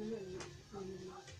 嗯嗯